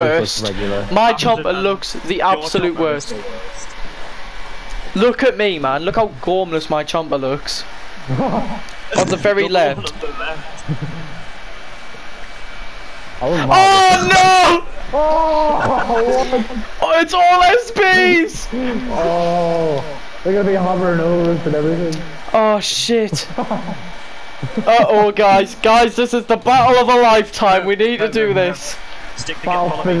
worst. My chomper looks the absolute worst. is the worst. Look at me, man. Look how gormless my chomper looks. On the very left. on the left. I wouldn't mind Oh no! Oh, Oh, it's all SPs! oh, they're gonna be hovering over us and everything. Oh shit. Uh oh, guys. Guys, this is the battle of a lifetime. We need to do this. Stick follow me.